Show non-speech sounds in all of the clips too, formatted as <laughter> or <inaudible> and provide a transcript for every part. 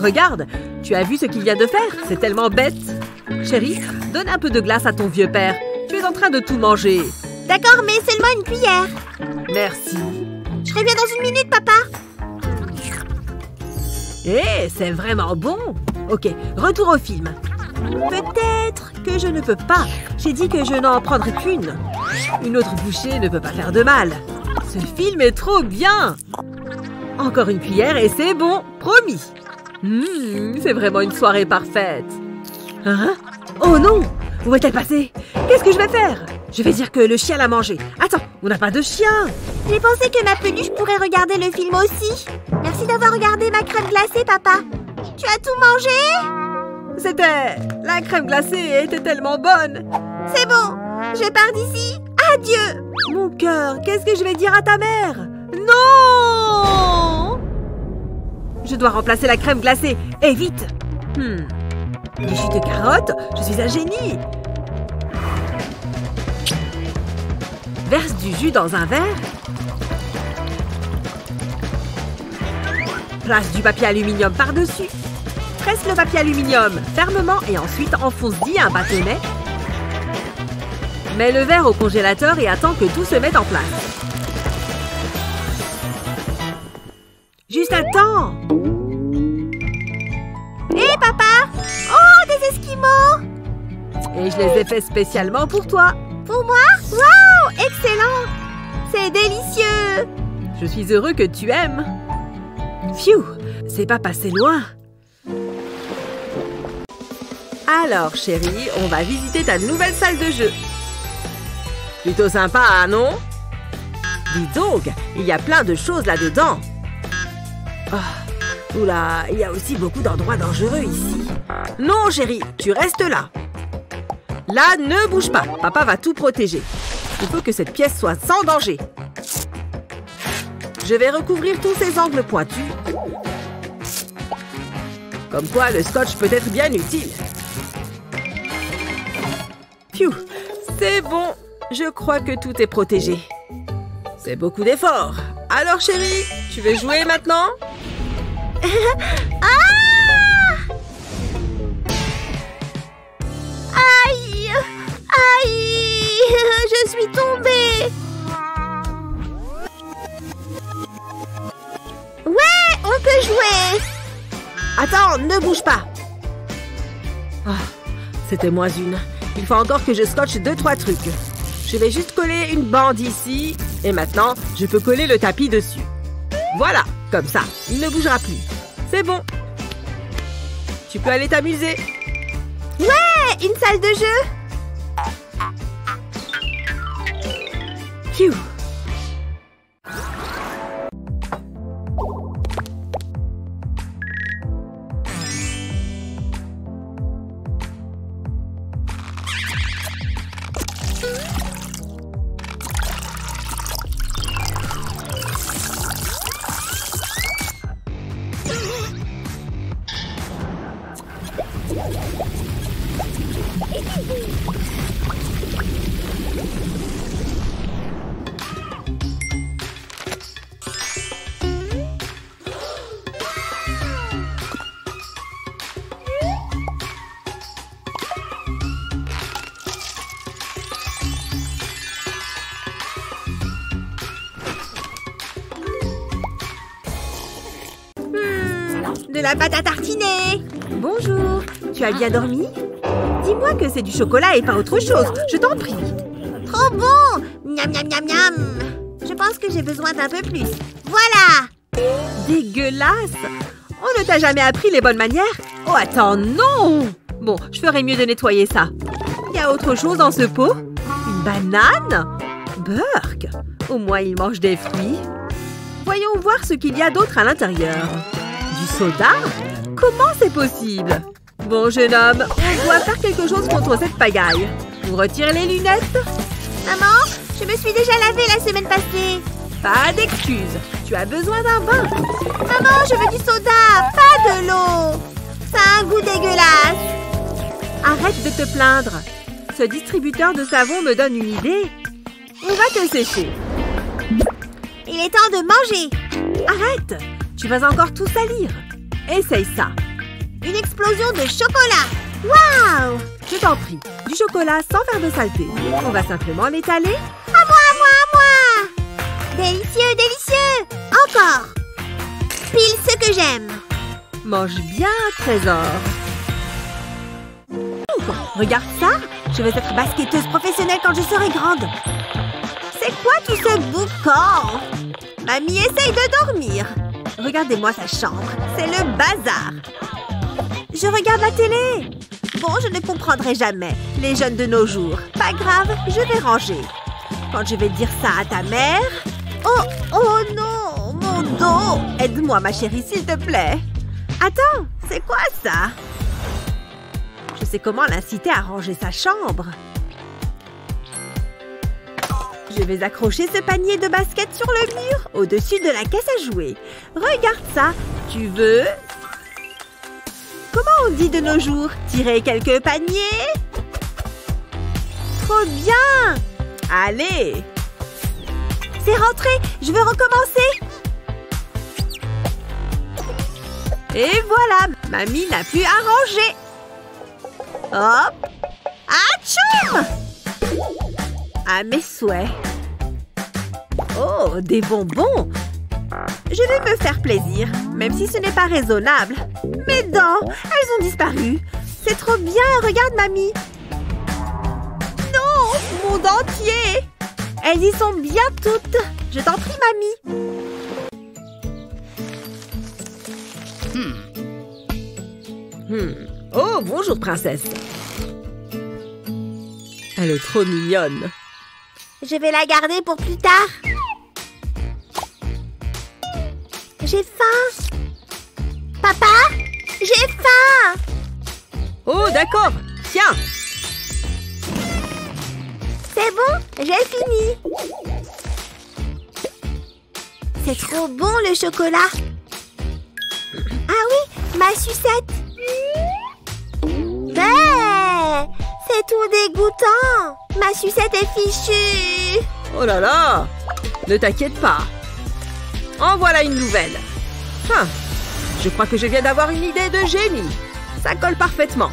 Regarde, tu as vu ce qu'il vient de faire? C'est tellement bête. Chérie, donne un peu de glace à ton vieux père. Tu es en train de tout manger. D'accord, mais seulement une cuillère. Merci. Je reviens dans une minute, papa. Eh, c'est vraiment bon. Ok, retour au film. Peut-être que je ne peux pas. J'ai dit que je n'en prendrai qu'une. Une autre bouchée ne peut pas faire de mal. Ce film est trop bien. Encore une cuillère et c'est bon, promis. Mmh, c'est vraiment une soirée parfaite. Hein? Oh non Où est-elle passée? Qu'est-ce que je vais faire? Je vais dire que le chien l'a mangé. Attends, on n'a pas de chien. J'ai pensé que ma peluche pourrait regarder le film aussi. Merci d'avoir regardé ma crème glacée, papa. Tu as tout mangé? C'était... La crème glacée était tellement bonne. C'est bon, je pars d'ici. Adieu Mon cœur, qu'est-ce que je vais dire à ta mère? Non dois remplacer la crème glacée. Et vite hmm. Du jus de carotte Je suis un génie Verse du jus dans un verre. Place du papier aluminium par-dessus. Presse le papier aluminium fermement et ensuite enfonce-y un bâtonnet. Mets le verre au congélateur et attends que tout se mette en place. Juste Hé, papa Oh, des esquimaux Et je les ai faits spécialement pour toi. Pour moi? Waouh Excellent C'est délicieux Je suis heureux que tu aimes. Phew C'est pas passé loin. Alors, chérie, on va visiter ta nouvelle salle de jeu. Plutôt sympa, non? Dis donc, il y a plein de choses là-dedans. Oh, oula, il y a aussi beaucoup d'endroits dangereux ici. Non, chérie, tu restes là. Là, ne bouge pas. Papa va tout protéger. Il faut que cette pièce soit sans danger. Je vais recouvrir tous ces angles pointus. Comme quoi, le scotch peut être bien utile. Phew, c'est bon. Je crois que tout est protégé. C'est beaucoup d'efforts. Alors, chérie, tu veux jouer maintenant? <laughs> Ah Aïe Aïe Je suis tombée Ouais, on peut jouer Attends, ne bouge pas. Ah, c'était moins une. Il faut encore que je scotche deux, trois trucs. Je vais juste coller une bande ici. Et maintenant, je peux coller le tapis dessus. Voilà, comme ça, il ne bougera plus. C'est bon. Tu peux aller t'amuser. Ouais, une salle de jeu Phew. De la pâte à tartiner Bonjour. Tu as bien dormi? Dis-moi que c'est du chocolat et pas autre chose. Je t'en prie. Trop bon Miam miam miam miam Je pense que j'ai besoin d'un peu plus. Voilà Dégueulasse On ne t'a jamais appris les bonnes manières? Oh, attends, non Bon, je ferais mieux de nettoyer ça. Il y a autre chose dans ce pot? Une banane? Burk Au moins, il mange des fruits. Voyons voir ce qu'il y a d'autre à l'intérieur. Soda Comment c'est possible Bon, jeune homme, on doit faire quelque chose contre cette pagaille. Vous retirez les lunettes Maman, je me suis déjà lavée la semaine passée. Pas d'excuses. Tu as besoin d'un bain. Maman, je veux du soda, pas de l'eau. Ça a un goût dégueulasse. Arrête de te plaindre. Ce distributeur de savon me donne une idée. On va te sécher. Il est temps de manger. Arrête Tu vas encore tout salir. Essaye ça. Une explosion de chocolat Waouh Je t'en prie, du chocolat sans faire de saleté. On va simplement l'étaler. À moi, à moi, à moi Délicieux, délicieux Encore Pile ce que j'aime Mange bien, trésor. Regarde ça Je vais être basketteuse professionnelle quand je serai grande C'est quoi tout ce boucan Mamie essaye de dormir Regardez-moi sa chambre, c'est le bazar Je regarde la télé Bon, je ne comprendrai jamais, les jeunes de nos jours. Pas grave, je vais ranger. Quand je vais dire ça à ta mère... Oh, oh non, mon dos Aide-moi, ma chérie, s'il te plaît. Attends, c'est quoi ça? Je sais comment l'inciter à ranger sa chambre. Je vais accrocher ce panier de basket sur le mur, au-dessus de la caisse à jouer. Regarde ça. Tu veux? Comment on dit de nos jours? Tirer quelques paniers? Trop bien! Allez! C'est rentré. Je veux recommencer. Et voilà. Mamie n'a plus à ranger. Hop. Atchoum À mes souhaits Oh, des bonbons Je vais me faire plaisir, même si ce n'est pas raisonnable. Mes dents, elles ont disparu. C'est trop bien, regarde, mamie. Non, mon dentier. Elles y sont bien toutes. Je t'en prie, mamie. Hmm. Oh, bonjour, princesse. Elle est trop mignonne. Je vais la garder pour plus tard. J'ai faim. Papa, j'ai faim. Oh, d'accord. Tiens. C'est bon, j'ai fini. C'est trop bon le chocolat. Ah oui, ma sucette. Ben, c'est tout dégoûtant. Ma sucette est fichue. Oh là là Ne t'inquiète pas. En voilà une nouvelle. Hein, je crois que je viens d'avoir une idée de génie. Ça colle parfaitement.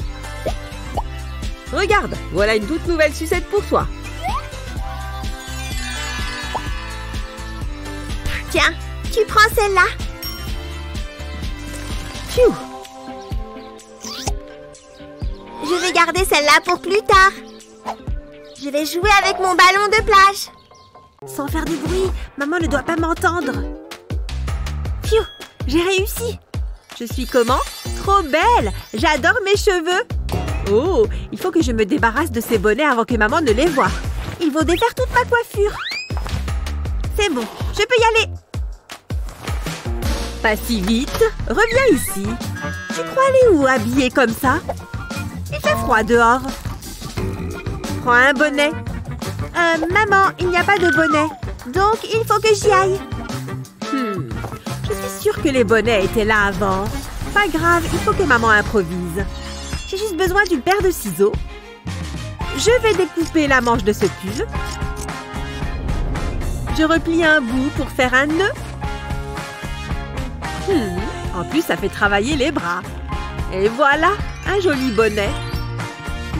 Regarde, voilà une toute nouvelle sucette pour toi. Tiens, tu prends celle-là. Phew Je vais garder celle-là pour plus tard. Je vais jouer avec mon ballon de plage. Sans faire de bruit, maman ne doit pas m'entendre. Phew, j'ai réussi. Je suis comment? Trop belle J'adore mes cheveux Oh, il faut que je me débarrasse de ces bonnets avant que maman ne les voie. Il faut défaire toute ma coiffure. C'est bon, je peux y aller. Pas si vite. Reviens ici. Tu crois aller où habillée comme ça? Il fait froid dehors. Prends un bonnet. Euh, maman, il n'y a pas de bonnet. Donc, il faut que j'y aille. Hmm. Je suis sûre que les bonnets étaient là avant. Pas grave, il faut que maman improvise. J'ai juste besoin d'une paire de ciseaux. Je vais découper la manche de ce pull. Je replie un bout pour faire un nœud. Hmm. En plus, ça fait travailler les bras. Et voilà, un joli bonnet.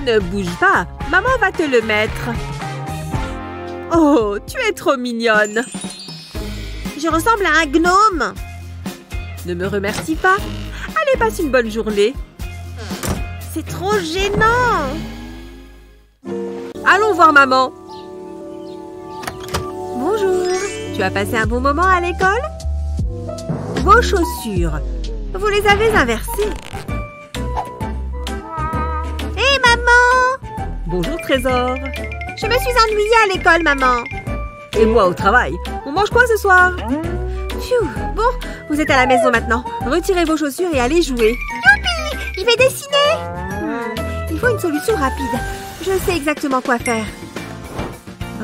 Ne bouge pas, maman va te le mettre. Oh, tu es trop mignonne. Je ressemble à un gnome. Ne me remercie pas. Allez, passe une bonne journée. C'est trop gênant. Allons voir maman. Bonjour. Tu as passé un bon moment à l'école? Vos chaussures. Vous les avez inversées. Bonjour, Trésor. Je me suis ennuyée à l'école, maman. Et moi au travail. On mange quoi ce soir? Phew, Bon, vous êtes à la maison maintenant. Retirez vos chaussures et allez jouer. Youpi Je vais dessiner Hmm, Il faut une solution rapide. Je sais exactement quoi faire.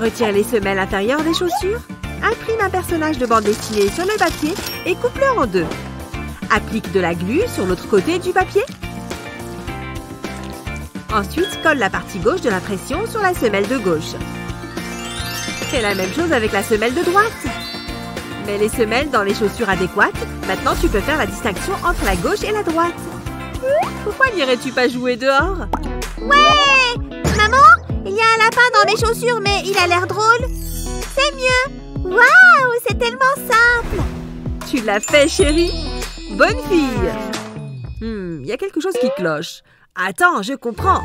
Retire les semelles intérieures des chaussures. Imprime un personnage de bande dessinée sur le papier et coupe-le en deux. Applique de la glu sur l'autre côté du papier. Ensuite, colle la partie gauche de l'impression sur la semelle de gauche. Fais la même chose avec la semelle de droite. Mets les semelles dans les chaussures adéquates. Maintenant, tu peux faire la distinction entre la gauche et la droite. Pourquoi n'irais-tu pas jouer dehors? Ouais Maman, il y a un lapin dans mes chaussures, mais il a l'air drôle. C'est mieux. Waouh, c'est tellement simple. Tu l'as fait, chérie Bonne fille Hmm, il y a quelque chose qui cloche. Attends, je comprends.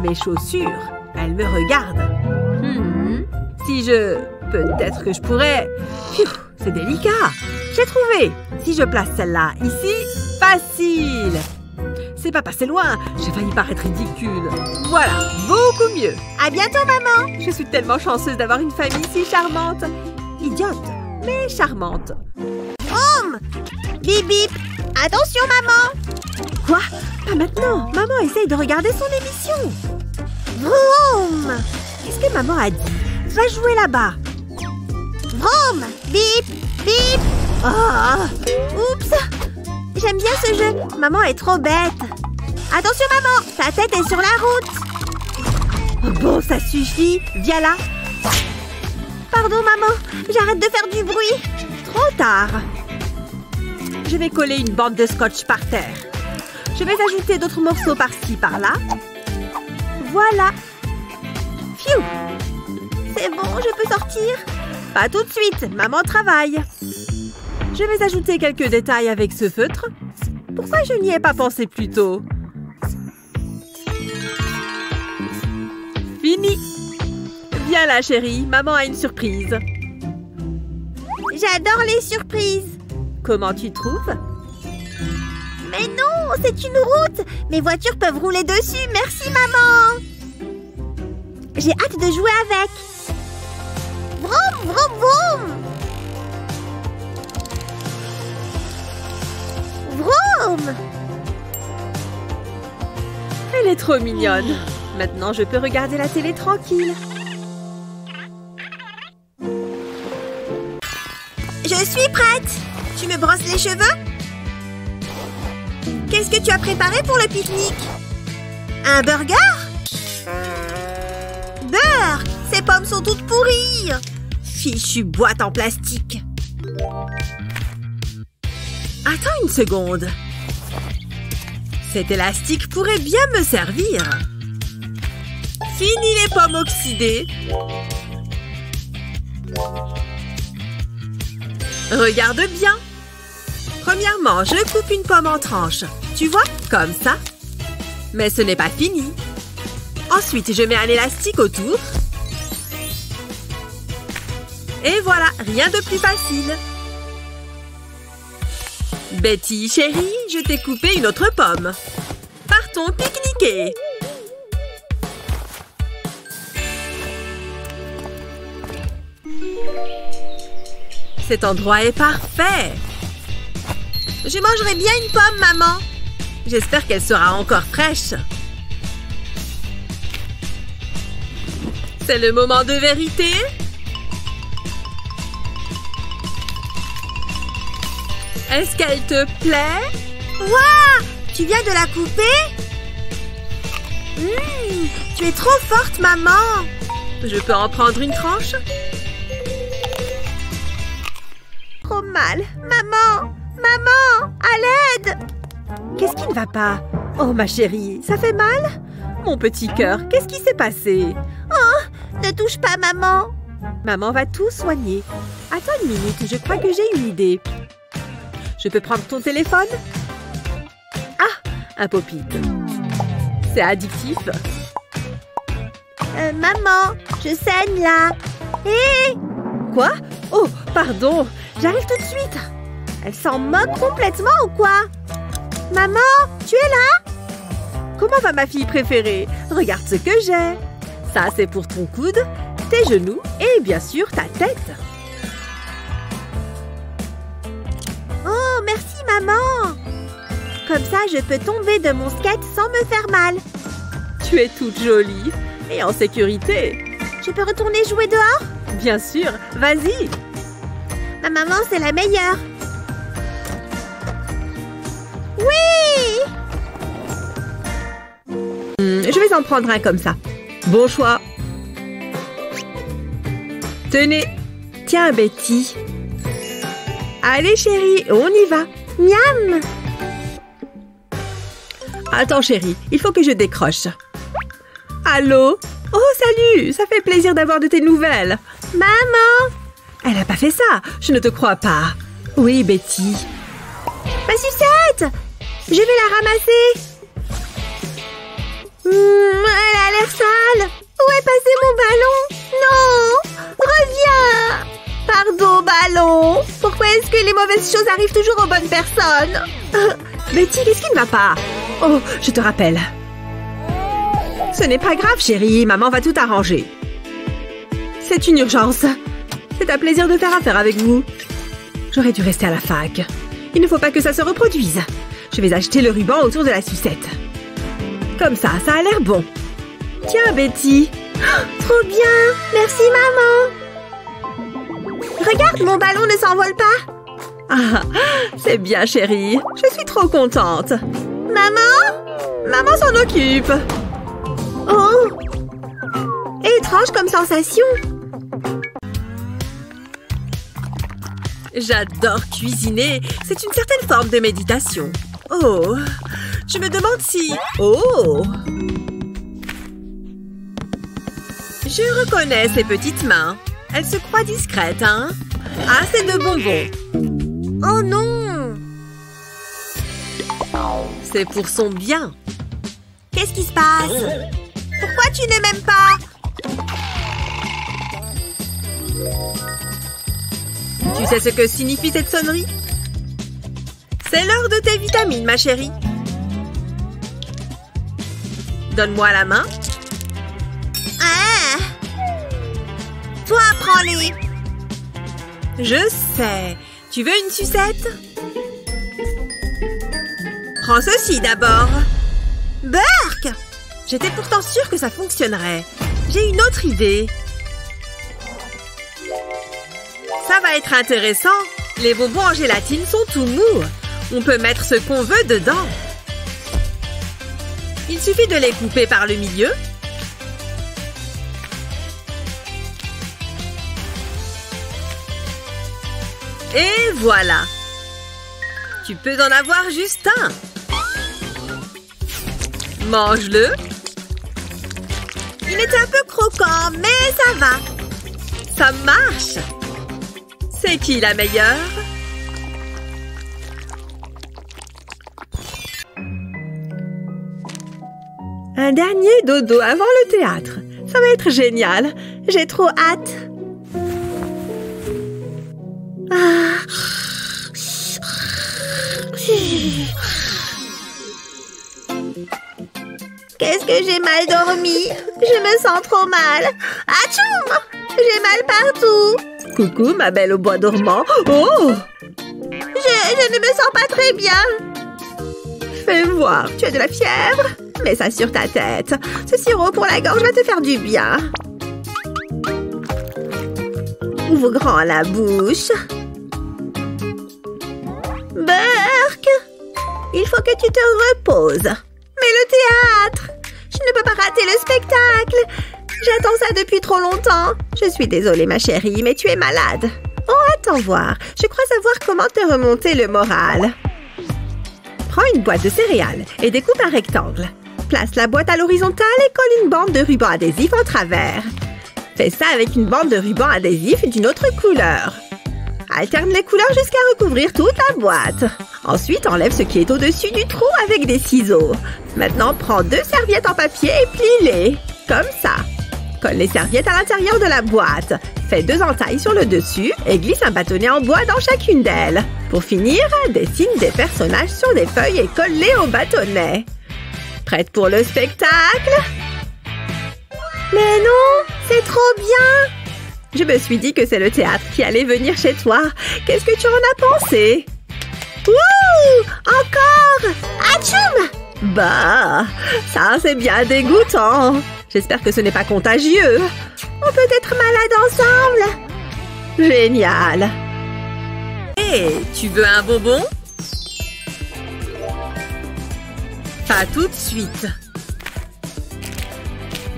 Mes chaussures, elles me regardent. Hmm, si je... Peut-être que je pourrais... C'est délicat. J'ai trouvé. Si je place celle-là ici, facile. C'est pas passé loin. J'ai failli paraître ridicule. Voilà, beaucoup mieux. À bientôt, maman. Je suis tellement chanceuse d'avoir une famille si charmante. Idiote, mais charmante. Bip bip Attention, maman Quoi? Pas maintenant. Maman essaye de regarder son émission. Vroom Qu'est-ce que maman a dit? Va jouer là-bas. Vroom Bip Bip Oh Oups J'aime bien ce jeu. Maman est trop bête. Attention, maman Ta tête est sur la route. Bon, ça suffit. Viens là. Pardon, maman. J'arrête de faire du bruit. Trop tard. Je vais coller une bande de scotch par terre. Je vais ajouter d'autres morceaux par-ci, par-là. Voilà. Phew C'est bon, je peux sortir Pas tout de suite. Maman travaille. Je vais ajouter quelques détails avec ce feutre. Pourquoi je n'y ai pas pensé plus tôt Fini Viens là, chérie. Maman a une surprise. J'adore les surprises. Comment tu trouves? Mais non, c'est une route. Mes voitures peuvent rouler dessus. Merci, maman. J'ai hâte de jouer avec. Vroom, vroom, vroom. Vroom. Elle est trop mignonne. Maintenant, je peux regarder la télé tranquille. Je suis prête. Me brosses les cheveux Qu'est-ce que tu as préparé pour le pique-nique Un burger Beurre Ces pommes sont toutes pourries Fichue boîte en plastique. Attends une seconde. Cet élastique pourrait bien me servir. Fini les pommes oxydées. Regarde bien. Premièrement, je coupe une pomme en tranches. Tu vois, comme ça. Mais ce n'est pas fini. Ensuite, je mets un élastique autour. Et voilà, rien de plus facile. Betty, chérie, je t'ai coupé une autre pomme. Partons pique-niquer. Cet endroit est parfait. Je mangerai bien une pomme, maman. J'espère qu'elle sera encore fraîche. C'est le moment de vérité. Est-ce qu'elle te plaît? Waouh Tu viens de la couper? Mmh, Tu es trop forte, maman Je peux en prendre une tranche? Trop mal Maman Maman À l'aide Qu'est-ce qui ne va pas? Oh, ma chérie, ça fait mal? Mon petit cœur, qu'est-ce qui s'est passé? Oh Ne touche pas, maman Maman va tout soigner. Attends une minute, je crois que j'ai une idée. Je peux prendre ton téléphone? Ah, un pop-it. C'est addictif. Euh, maman, je saigne là Hé Quoi? Oh, pardon, j'arrive tout de suite. Elle s'en moque complètement ou quoi? Maman, tu es là? Comment va ma fille préférée? Regarde ce que j'ai. Ça, c'est pour ton coude, tes genoux et bien sûr ta tête. Oh, merci maman Comme ça, je peux tomber de mon skate sans me faire mal. Tu es toute jolie et en sécurité. Je peux retourner jouer dehors? Bien sûr, vas-y. Ma maman, c'est la meilleure. Oui je vais en prendre un comme ça. Bon choix. Tenez. Tiens, Betty. Allez, chérie, on y va. Miam Attends, chérie, il faut que je décroche. Allô? Oh, salut Ça fait plaisir d'avoir de tes nouvelles. Maman Elle n'a pas fait ça. Je ne te crois pas. Oui, Betty. Ma sucette Je vais la ramasser. Hum, elle a l'air sale. Où est passé mon ballon? Non Reviens Pardon, ballon Pourquoi est-ce que les mauvaises choses arrivent toujours aux bonnes personnes? <laughs> Betty, qu'est-ce qui ne va pas? Oh, je te rappelle. Ce n'est pas grave, chérie. Maman va tout arranger. C'est une urgence. C'est un plaisir de faire affaire avec vous. J'aurais dû rester à la fac. Il ne faut pas que ça se reproduise. Je vais acheter le ruban autour de la sucette. Comme ça, ça a l'air bon. Tiens, Betty. trop bien Merci, maman Regarde, mon ballon ne s'envole pas Ah, c'est bien, chérie. Je suis trop contente. Maman? Maman s'en occupe. Oh Étrange comme sensation J'adore cuisiner. C'est une certaine forme de méditation. Oh Je me demande si... Oh Je reconnais ces petites mains. Elles se croient discrètes, hein Ah, c'est de bonbons. Oh non C'est pour son bien. Qu'est-ce qui se passe? Pourquoi tu ne m'aimes pas? Tu sais ce que signifie cette sonnerie? C'est l'heure de tes vitamines, ma chérie. Donne-moi la main. Ah Toi, prends-les Je sais. Tu veux une sucette? Prends ceci d'abord. Burk J'étais pourtant sûre que ça fonctionnerait. J'ai une autre idée. Ça va être intéressant. Les bonbons en gélatine sont tout mous. On peut mettre ce qu'on veut dedans. Il suffit de les couper par le milieu. Et voilà. Tu peux en avoir juste un. Mange-le. Il est un peu croquant, mais ça va. Ça marche. C'est qui la meilleure? Un dernier dodo avant le théâtre. Ça va être génial. J'ai trop hâte. Ah. Qu'est-ce que j'ai mal dormi? Je me sens trop mal. Atchoum J'ai mal partout. Coucou, ma belle au bois dormant. Oh je, je ne me sens pas très bien. Fais voir, tu as de la fièvre? Mets ça sur ta tête. Ce sirop pour la gorge va te faire du bien. Ouvre grand la bouche. Burk Il faut que tu te reposes. Mais le théâtre Je ne peux pas rater le spectacle J'attends ça depuis trop longtemps. Je suis désolée, ma chérie, mais tu es malade. Oh, attends voir. Je crois savoir comment te remonter le moral. Prends une boîte de céréales et découpe un rectangle. Place la boîte à l'horizontale et colle une bande de ruban adhésif en travers. Fais ça avec une bande de ruban adhésif d'une autre couleur. Alterne les couleurs jusqu'à recouvrir toute la boîte. Ensuite, enlève ce qui est au-dessus du trou avec des ciseaux. Maintenant, prends deux serviettes en papier et plie-les. Comme ça. Colle les serviettes à l'intérieur de la boîte. Fais deux entailles sur le dessus et glisse un bâtonnet en bois dans chacune d'elles. Pour finir, dessine des personnages sur des feuilles et colle-les au bâtonnet. Prête pour le spectacle Mais non C'est trop bien Je me suis dit que c'est le théâtre qui allait venir chez toi. Qu'est-ce que tu en as pensé? Wouh Encore Atchoum Bah, ça c'est bien dégoûtant. J'espère que ce n'est pas contagieux. On peut être malade ensemble. Génial. Hé, tu veux un bonbon? Pas tout de suite.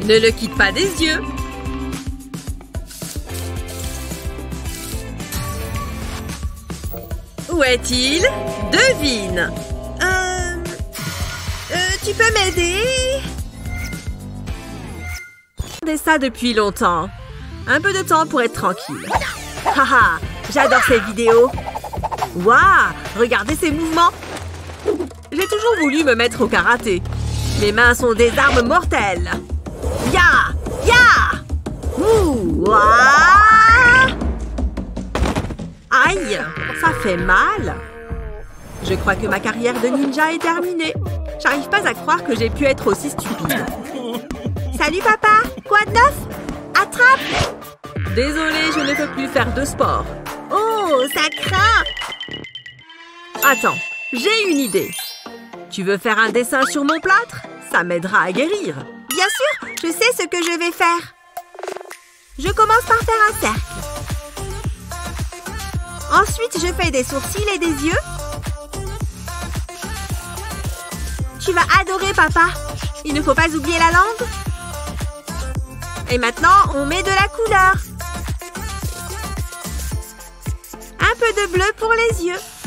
Ne le quitte pas des yeux. Où est-il? Devine. Euh... Euh, tu peux m'aider? Ça depuis longtemps. Un peu de temps pour être tranquille. Haha, j'adore ces vidéos. Waouh, regardez ces mouvements. J'ai toujours voulu me mettre au karaté. Mes mains sont des armes mortelles. Ya Ya Ouh Aïe Ça fait mal Je crois que ma carrière de ninja est terminée. J'arrive pas à croire que j'ai pu être aussi stupide. Salut papa Quoi de neuf? Attrape Désolée, je ne peux plus faire de sport. Oh, ça craint Attends, j'ai une idée. Tu veux faire un dessin sur mon plâtre? Ça m'aidera à guérir. Bien sûr, je sais ce que je vais faire. Je commence par faire un cercle. Ensuite, je fais des sourcils et des yeux. Tu vas adorer, papa. Il ne faut pas oublier la langue. Et maintenant, on met de la couleur. Un peu de bleu pour les yeux.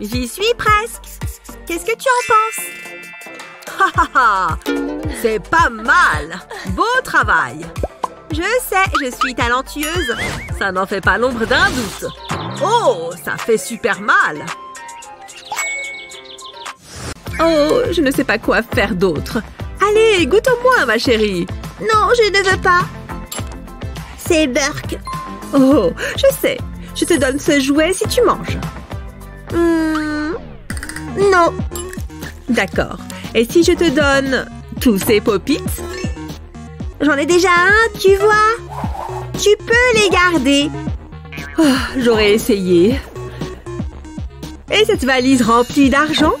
J'y suis presque. Qu'est-ce que tu en penses? Ha C'est pas mal Beau travail Je sais, je suis talentueuse. Ça n'en fait pas l'ombre d'un doute. Oh, ça fait super mal Oh, je ne sais pas quoi faire d'autre. Allez, goûte au moins, ma chérie. Non, je ne veux pas. C'est Burke. Oh, je sais. Je te donne ce jouet si tu manges. Hmm, non. D'accord. Et si je te donne tous ces pop-its J'en ai déjà un, tu vois. Tu peux les garder. Oh, J'aurais essayé. Et cette valise remplie d'argent?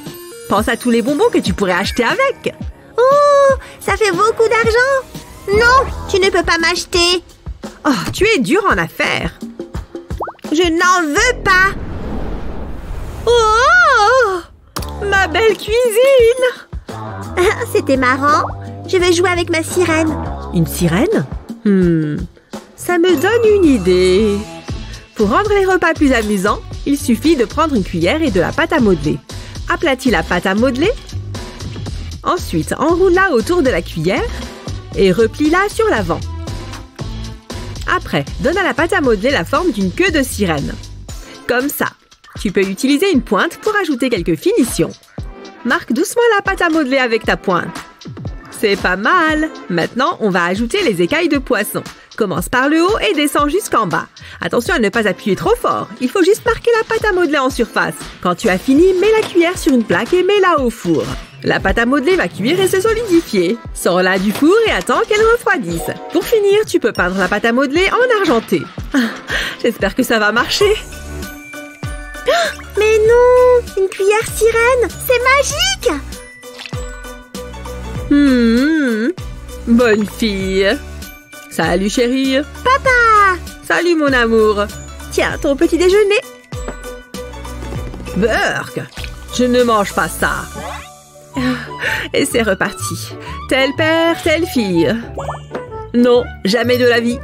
Pense à tous les bonbons que tu pourrais acheter avec. Oh, ça fait beaucoup d'argent. Non, tu ne peux pas m'acheter. Oh, tu es dur en affaires. Je n'en veux pas. Oh Ma belle cuisine C'était marrant. Je vais jouer avec ma sirène. Une sirène? Hmm. Ça me donne une idée. Pour rendre les repas plus amusants, il suffit de prendre une cuillère et de la pâte à modeler. Aplatis la pâte à modeler. Ensuite, enroule-la autour de la cuillère et replie-la sur l'avant. Après, donne à la pâte à modeler la forme d'une queue de sirène. Comme ça. Tu peux utiliser une pointe pour ajouter quelques finitions. Marque doucement la pâte à modeler avec ta pointe. C'est pas mal. Maintenant, on va ajouter les écailles de poisson. Commence par le haut et descends jusqu'en bas. Attention à ne pas appuyer trop fort. Il faut juste marquer la pâte à modeler en surface. Quand tu as fini, mets la cuillère sur une plaque et mets-la au four. La pâte à modeler va cuire et se solidifier. Sors-la du four et attends qu'elle refroidisse. Pour finir, tu peux peindre la pâte à modeler en argenté. Ah, J'espère que ça va marcher. <gasps> Mais non, une cuillère sirène, c'est magique. Hmm, bonne fille. Salut chérie. Papa, Salut mon amour. tiens ton petit déjeuner. Burke, je ne mange pas ça. Et c'est reparti. Tel père, telle fille. Non, jamais de la vie.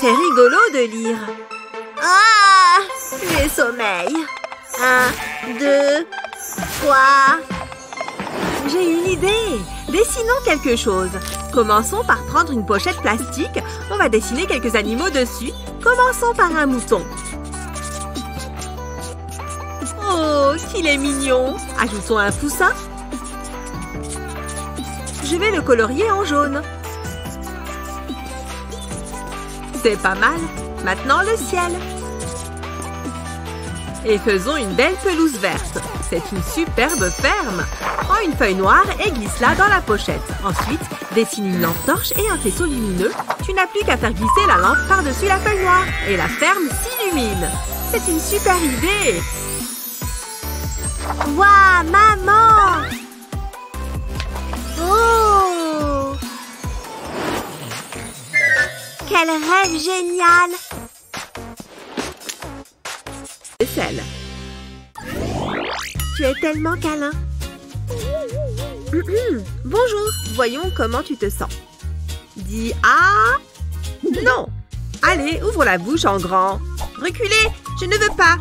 C'est rigolo de lire. Ah, j'ai sommeil. Un, deux, trois. J'ai une idée. Dessinons quelque chose. Commençons par prendre une pochette plastique. On va dessiner quelques animaux dessus. Commençons par un mouton. Oh, qu'il est mignon. Ajoutons un poussin. Je vais le colorier en jaune. C'est pas mal. Maintenant le ciel. Et faisons une belle pelouse verte. C'est une superbe ferme. Prends une feuille noire et glisse-la dans la pochette. Ensuite, dessine une lampe torche et un faisceau lumineux. Tu n'as plus qu'à faire glisser la lampe par-dessus la feuille noire. Et la ferme s'illumine. C'est une super idée. Waouh, maman. Oh. Quel rêve génial. Tu es tellement câlin. Bonjour, voyons comment tu te sens. Dis ah Non Allez, ouvre la bouche en grand. Reculez, je ne veux pas.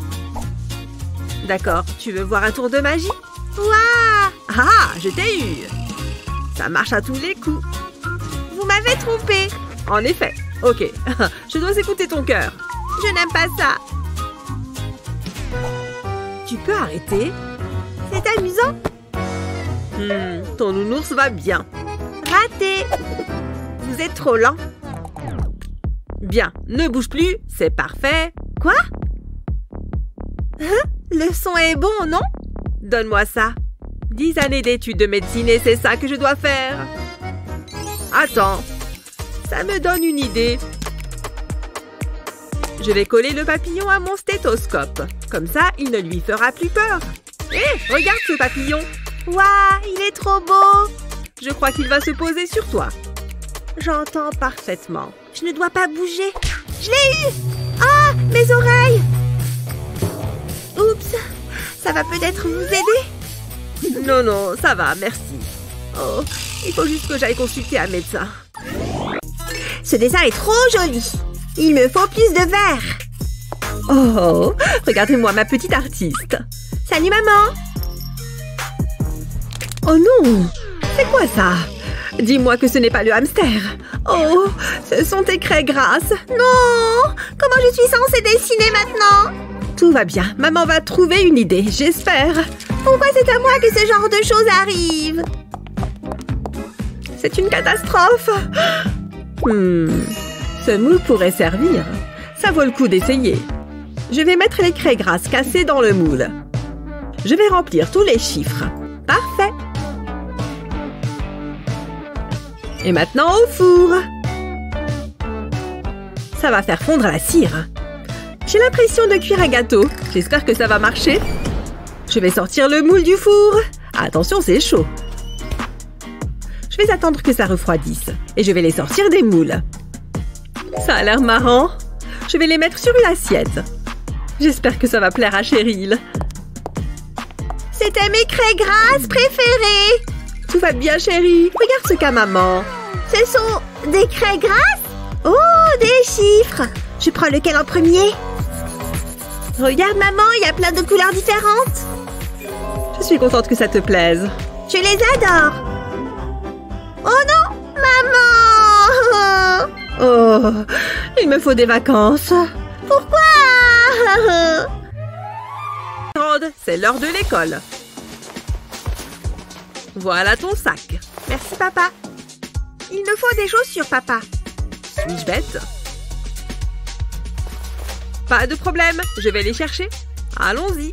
D'accord, tu veux voir un tour de magie? Waouh Ah, je t'ai eu Ça marche à tous les coups. Vous m'avez trompé. En effet. Ok, <laughs> je dois écouter ton cœur. Je n'aime pas ça. Tu peux arrêter C'est amusant. Hmm, ton nounours va bien. Raté. Vous êtes trop lent. Bien, ne bouge plus, c'est parfait. Quoi? Hein? Le son est bon, non? Donne-moi ça. Dix années d'études de médecine et c'est ça que je dois faire. Attends, ça me donne une idée. Je vais coller le papillon à mon stéthoscope. Comme ça, il ne lui fera plus peur. Hé, regarde ce papillon. Waouh, il est trop beau. Je crois qu'il va se poser sur toi. J'entends parfaitement. Je ne dois pas bouger. Je l'ai eu Ah, mes oreilles Oups, ça va peut-être vous aider Non, non, ça va, merci. Oh, il faut juste que j'aille consulter un médecin. Ce dessin est trop joli. Il me faut plus de verre. Oh, regardez-moi ma petite artiste. Salut maman. Oh non, c'est quoi ça? Dis-moi que ce n'est pas le hamster. Oh, ce sont tes craies grasses. Non Comment je suis censée dessiner maintenant? Tout va bien. Maman va trouver une idée, j'espère. Pourquoi c'est à moi que ce genre de choses arrive C'est une catastrophe. Hmm, ce moule pourrait servir. Ça vaut le coup d'essayer. Je vais mettre les craies grasses cassées dans le moule. Je vais remplir tous les chiffres. Parfait. Et maintenant au four. Ça va faire fondre la cire. J'ai l'impression de cuire un gâteau. J'espère que ça va marcher. Je vais sortir le moule du four. Attention, c'est chaud. Je vais attendre que ça refroidisse. Et je vais les sortir des moules. Ça a l'air marrant. Je vais les mettre sur une assiette. J'espère que ça va plaire à Cheryl. C'était mes craies grasses préférées. Tout va bien, chérie. Regarde ce qu'a maman. Ce sont des craies grasses? Oh, des chiffres Je prends lequel en premier? Regarde, maman, il y a plein de couleurs différentes. Je suis contente que ça te plaise. Je les adore. Oh non, maman <laughs> Oh, il me faut des vacances. Pourquoi? C'est l'heure de l'école. Voilà ton sac. Merci, papa. Il me faut des chaussures, papa. Suis-je bête? Pas de problème, je vais les chercher. Allons-y.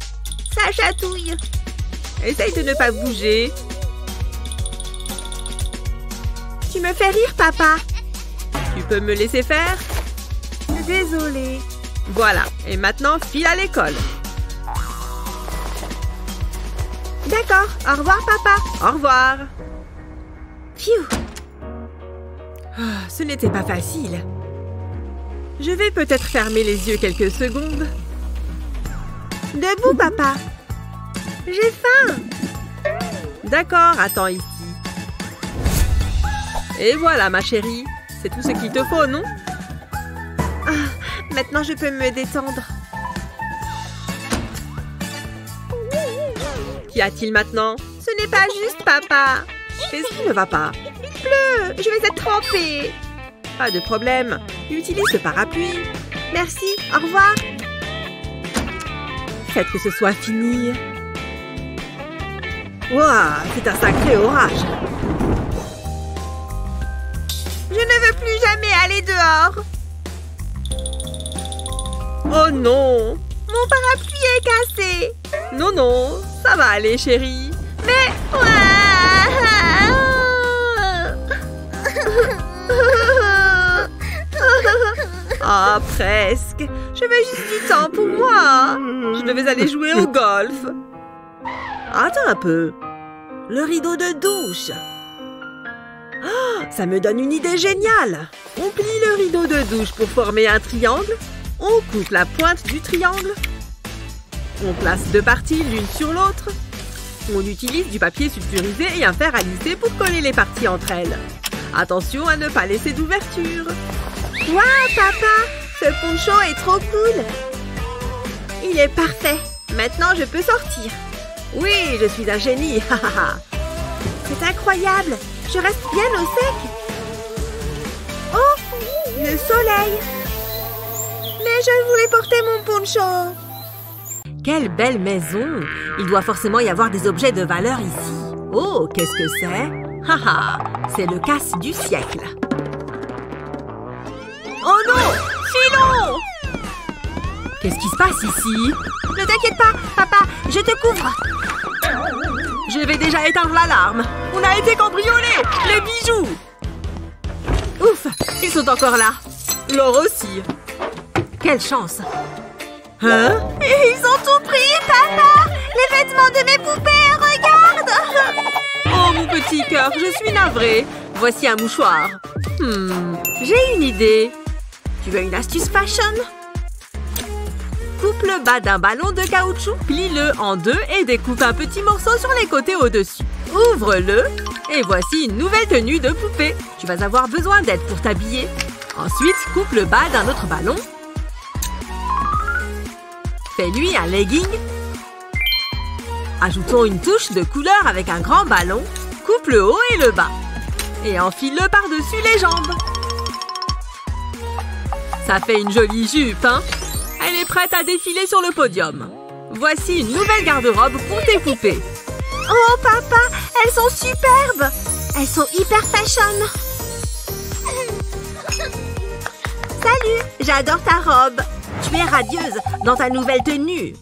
Ça chatouille. Essaye de ne pas bouger. Tu me fais rire, papa. Tu peux me laisser faire? Désolée. Voilà, et maintenant file à l'école. D'accord, au revoir, papa. Au revoir. Phew. Ah, ce n'était pas facile. Je vais peut-être fermer les yeux quelques secondes. Debout, papa. J'ai faim. D'accord, attends ici. Et voilà, ma chérie. C'est tout ce qu'il te faut, non? Maintenant, je peux me détendre. Qu'y a-t-il maintenant? Ce n'est pas juste, papa. Qu'est-ce qui ne va pas Il pleut. Je vais être trempée. Pas de problème. Utilise ce parapluie. Merci. Au revoir. Faites que ce soit fini. Waouh, c'est un sacré orage. Je ne veux plus jamais aller dehors. Oh non Mon parapluie est cassé. Non, non, ça va aller, chérie. Mais... <laughs> Ah, presque. Je veux juste du temps pour moi. Je devais aller jouer au golf. Attends un peu. Le rideau de douche. Oh, ça me donne une idée géniale. On plie le rideau de douche pour former un triangle. On coupe la pointe du triangle. On place deux parties l'une sur l'autre. On utilise du papier sulfurisé et un fer à lisser pour coller les parties entre elles. Attention à ne pas laisser d'ouverture. Waouh, papa Ce poncho est trop cool Il est parfait Maintenant, je peux sortir. Oui, je suis un génie. <laughs> C'est incroyable. Je reste bien au sec. Oh, le soleil. Mais je voulais porter mon poncho. Quelle belle maison Il doit forcément y avoir des objets de valeur ici. Oh, qu'est-ce que c'est? Haha, c'est le casse du siècle. Oh non Filon Qu'est-ce qui se passe ici? Ne t'inquiète pas, papa, je te couvre. Je vais déjà éteindre l'alarme. On a été cambriolés Les bijoux Ouf Ils sont encore là. L'or aussi. Quelle chance Hein? Ils ont tout pris, papa Les vêtements de mes poupées, regarde Oh, mon petit cœur, je suis navrée. Voici un mouchoir. Hmm, j'ai une idée. Tu veux une astuce fashion? Coupe le bas d'un ballon de caoutchouc, plie-le en deux et découpe un petit morceau sur les côtés au-dessus. Ouvre-le et voici une nouvelle tenue de poupée. Tu vas avoir besoin d'aide pour t'habiller. Ensuite, coupe le bas d'un autre ballon. Fais-lui un legging. Ajoutons une touche de couleur avec un grand ballon. Coupe le haut et le bas. Et enfile-le par-dessus les jambes. Ça fait une jolie jupe, hein Elle est prête à défiler sur le podium. Voici une nouvelle garde-robe pour tes poupées. Oh, papa, elles sont superbes Elles sont hyper fashion Salut, j'adore ta robe Tu es radieuse dans ta nouvelle tenue